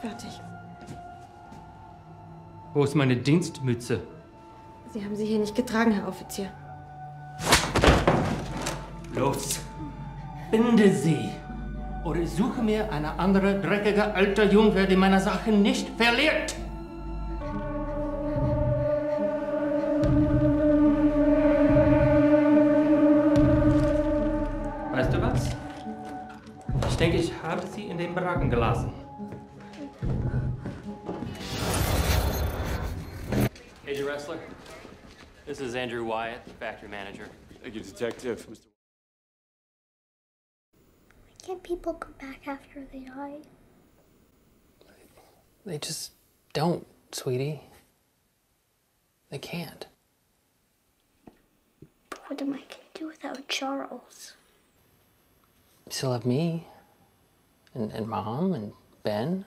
Fertig. Wo ist meine Dienstmütze? Sie haben sie hier nicht getragen, Herr Offizier. Los, binde sie. Oder suche mir eine andere dreckige alte Jungfer, die meine Sachen nicht verliert. Weißt du was? Ich denke, ich habe sie in den Baracken gelassen. Agent Ressler, this is Andrew Wyatt, factory manager. Thank you, Detective. Mr. Why Can't people come back after they die? They just don't, sweetie. They can't. But what am I gonna do without Charles? You still have me, and, and mom, and Ben.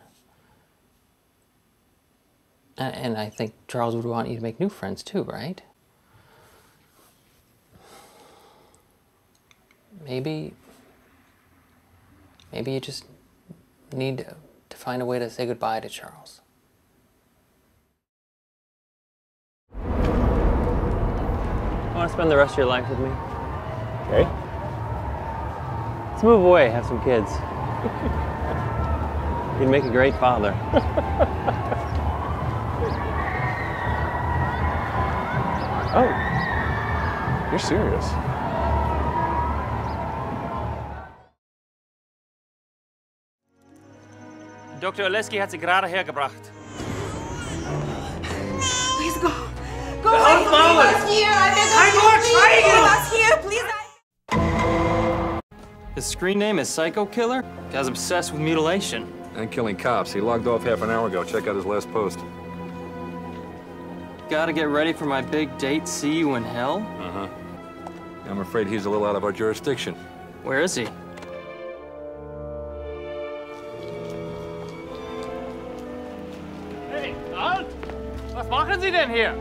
And, and I think Charles would want you to make new friends too, right? Maybe. Maybe you just need to, to find a way to say goodbye to Charles. Want to spend the rest of your life with me? Okay. Let's move away, have some kids. You'd make a great father. Oh. You're serious? Dr. Oleski hat sie gerade hergebracht. Please go. Go away from me. Us here. I beg of you. Please leave us here. Please. His screen name is Psycho Killer. Guy's obsessed with mutilation. And killing cops. He logged off half an hour ago. Check out his last post. Gotta get ready for my big date. See you in hell. Uh-huh. I'm afraid he's a little out of our jurisdiction. Where is he? Hey, Alt! Was machen Sie denn hier?